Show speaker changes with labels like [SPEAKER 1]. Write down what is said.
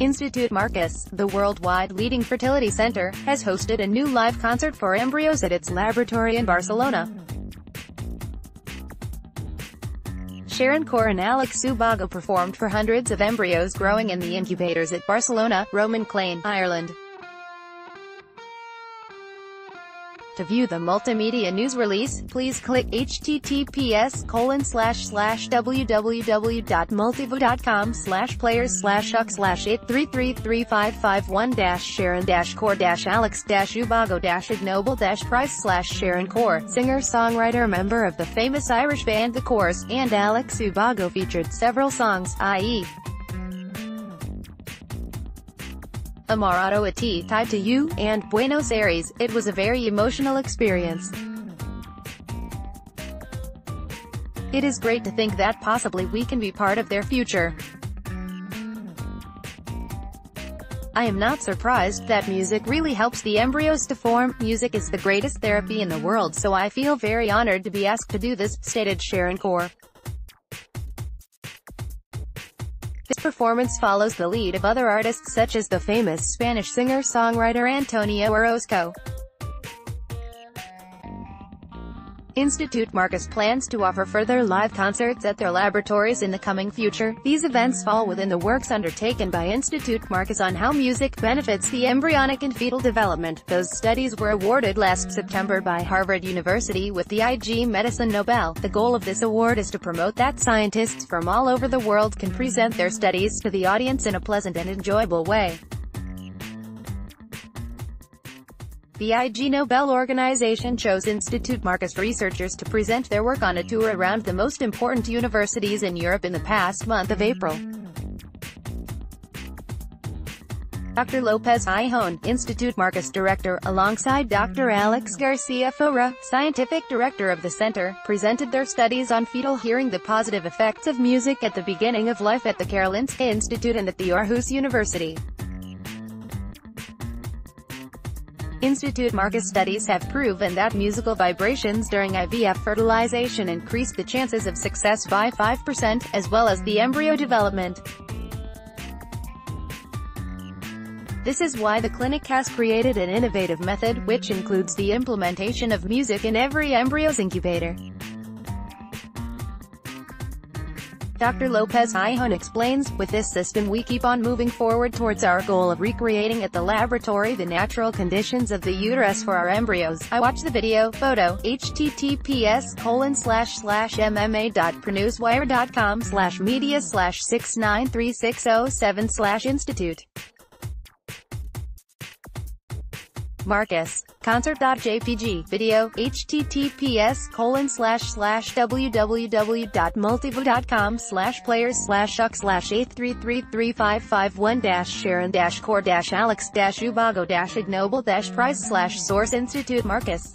[SPEAKER 1] Institut Marquès, the worldwide leading fertility center, has hosted a new live concert for embryos at its laboratory in Barcelona. Sharon Corr and Alex Ubago performed for hundreds of embryos growing in the incubators at Barcelona, Rome and Clane, Ireland. To view the multimedia news release, please click https colon slash slash www.multivu.com slash players slash uck slash 8333551 dash Sharon dash Corr dash Alex dash Ubago dash Ignoble dash Price slash Sharon Corr, singer-songwriter member of the famous Irish band The Corrs, and Alex Ubago featured several songs, i.e. Amarato a T tied to you, and Buenos Aires, it was a very emotional experience. It is great to think that possibly we can be part of their future. I am not surprised that music really helps the embryos to form. Music is the greatest therapy in the world so I feel very honored to be asked to do this, stated Sharon Corr. This performance follows the lead of other artists such as the famous Spanish singer-songwriter Antonio Orozco. Institut Marquès plans to offer further live concerts at their laboratories in the coming future. These events fall within the works undertaken by Institute Marquès on how music benefits the embryonic and fetal development. Those studies were awarded last September by Harvard University with the Ig Medicine Nobel. The goal of this award is to promote that scientists from all over the world can present their studies to the audience in a pleasant and enjoyable way. The Ig Nobel organization chose Institute Marquès researchers to present their work on a tour around the most important universities in Europe in the past month of April. Dr. Lopez Teijón, Institute Marquès director, alongside Dr. Alex Garcia Faura, scientific director of the center, presented their studies on fetal hearing the positive effects of music at the beginning of life at the Karolinska Institute and at the Aarhus University. Institut Marquès studies have proven that musical vibrations during IVF fertilization increase the chances of success by 5%, as well as the embryo development. This is why the clinic has created an innovative method, which includes the implementation of music in every embryo's incubator. Dr. Lopez Teijón explains, with this system we keep on moving forward towards our goal of recreating at the laboratory the natural conditions of the uterus for our embryos. I watch the video, photo, https colon slash slash mma.prenewswire.com slash media slash 693607 slash institute. Marquès. Concert.jpg. Video. https colon slash slash www.multivu.com slash players slash uck slash 8333551 dash Sharon dash Corr dash Alex dash Ubago dash Ignoble dash Price slash Source institute Marquès.